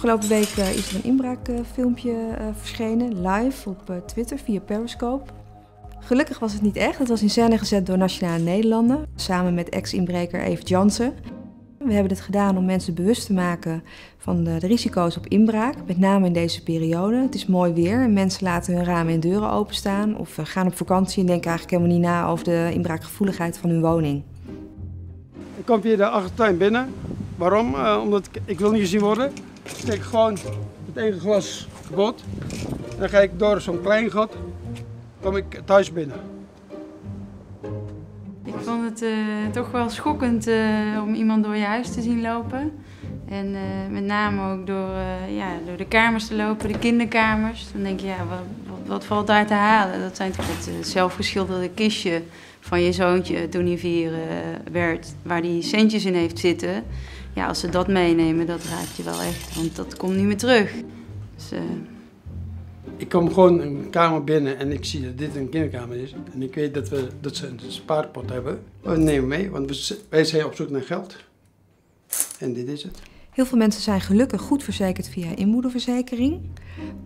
Afgelopen week eh, is er een inbraakfilmpje uh, verschenen, live op uh, Twitter via Periscope. Gelukkig was het niet echt. Het was in scène gezet door Nationale Nederlanden, samen met ex-inbreker Evert Jansen. We hebben dit gedaan om mensen bewust te maken van de, de, risico's op inbraak, met name in deze periode. Het is mooi weer en mensen laten hun ramen en deuren openstaan of gaan op vakantie en denken eigenlijk helemaal niet na over de inbraakgevoeligheid van hun woning. Ik kom via de achtertuin binnen. Waarom? Uh, omdat ik, wil niet gezien worden. Ik steek gewoon het ene glas kapot. Dan ga ik door zo'n klein gat, kom ik thuis binnen. Ik vond het uh, toch wel schokkend uh, om iemand door je huis te zien lopen. En met name ook door, ja, door de kamers te lopen, de kinderkamers. Dan denk je, ja, wat, wat, valt daar te halen? Dat zijn toch het zelfgeschilderde kistje van je zoontje toen hij vier werd, waar hij centjes in heeft zitten. Ja, als ze dat meenemen, dat raakt je wel echt, want dat komt niet meer terug. Dus, ik kom gewoon een kamer binnen en ik zie dat dit een kinderkamer is. En ik weet dat, we, dat ze een spaarpot hebben. We nemen mee, want wij zijn op zoek naar geld. En dit is het. Heel veel mensen zijn gelukkig goed verzekerd via inboedelverzekering.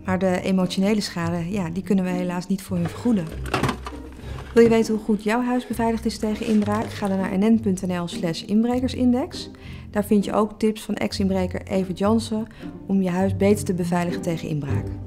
Maar de emotionele schade, ja, die kunnen we helaas niet voor hun vergoeden. Wil je weten hoe goed jouw huis beveiligd is tegen inbraak? Ga dan naar nn.nl slash inbrekersindex. Daar vind je ook tips van ex-inbreker Evert Jansen om je huis beter te beveiligen tegen inbraak.